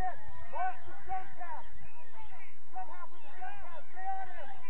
March the sun cap. Sun half with the sun cap. Stay on him.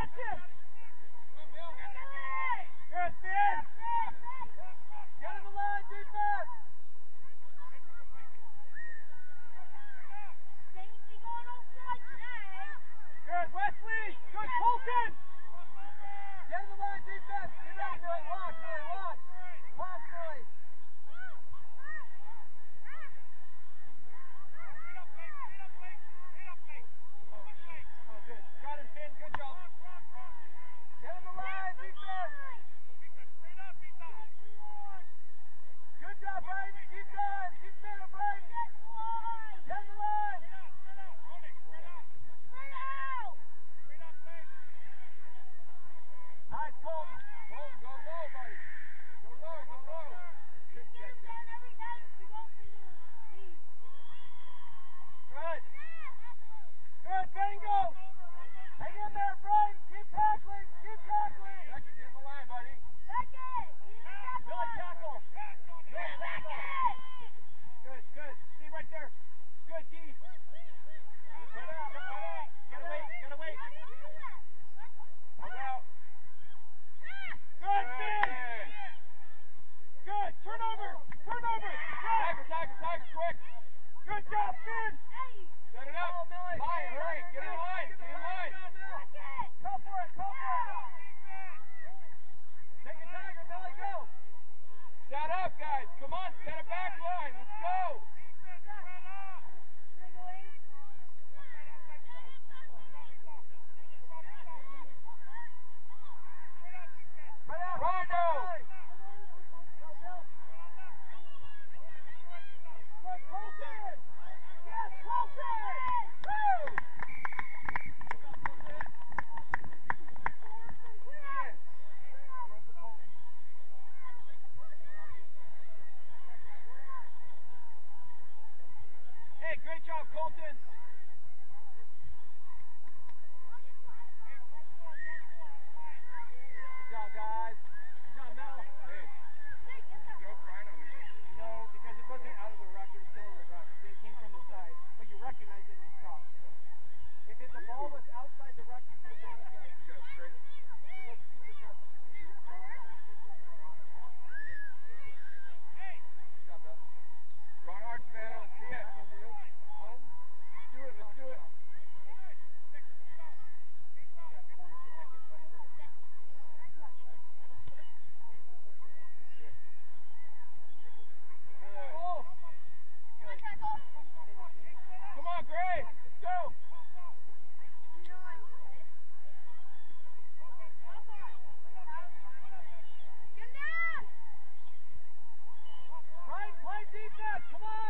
Get in the line, defense! Get out there! Lock, Billy, lock! Lock, Billy! Colton. Come on!